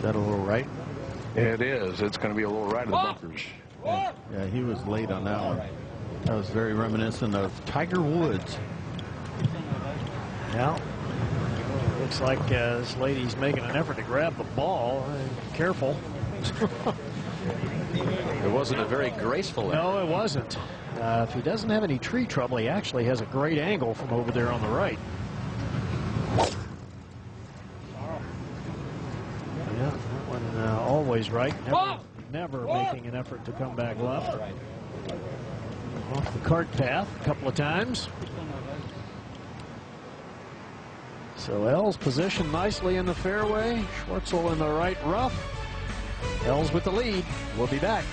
that a little right? It is. It's going to be a little right of the bunkers. Yeah, yeah, he was late on that one. That was very reminiscent of Tiger Woods. Now, looks like uh, this lady's making an effort to grab the ball. Uh, careful. It wasn't a very graceful No, it wasn't. Uh, if he doesn't have any tree trouble, he actually has a great angle from over there on the right. Yeah, that one uh, always right. Never, never making an effort to come back left. Off the cart path a couple of times. So Els positioned nicely in the fairway. Schwartzel in the right rough. Els with the lead. We'll be back.